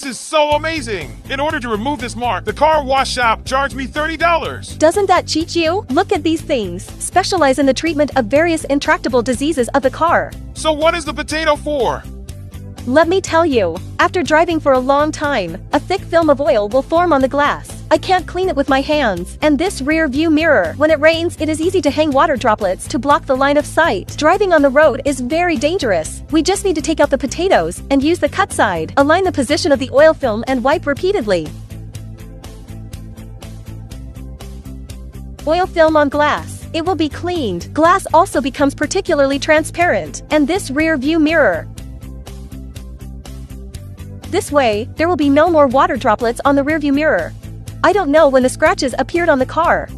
This is so amazing! In order to remove this mark, the car wash shop charged me $30. Doesn't that cheat you? Look at these things. Specialize in the treatment of various intractable diseases of the car. So what is the potato for? Let me tell you, after driving for a long time, a thick film of oil will form on the glass. I can't clean it with my hands. And this rear view mirror, when it rains, it is easy to hang water droplets to block the line of sight. Driving on the road is very dangerous. We just need to take out the potatoes and use the cut side. Align the position of the oil film and wipe repeatedly. Oil film on glass. It will be cleaned. Glass also becomes particularly transparent. And this rear view mirror, this way, there will be no more water droplets on the rearview mirror. I don't know when the scratches appeared on the car.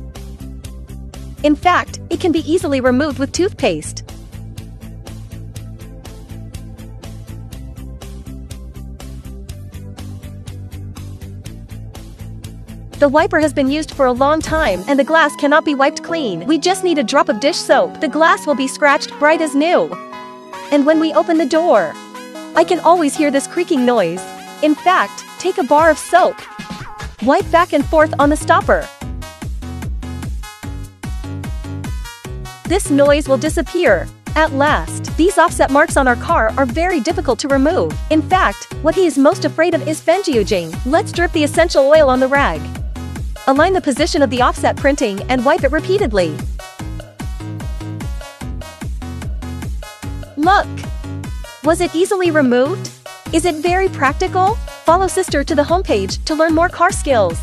In fact, it can be easily removed with toothpaste. The wiper has been used for a long time and the glass cannot be wiped clean. We just need a drop of dish soap. The glass will be scratched bright as new. And when we open the door, I can always hear this creaking noise. In fact, take a bar of soap. Wipe back and forth on the stopper. This noise will disappear. At last, these offset marks on our car are very difficult to remove. In fact, what he is most afraid of is fengyoujing. Let's drip the essential oil on the rag. Align the position of the offset printing and wipe it repeatedly. Look! Was it easily removed? Is it very practical? Follow sister to the homepage to learn more car skills.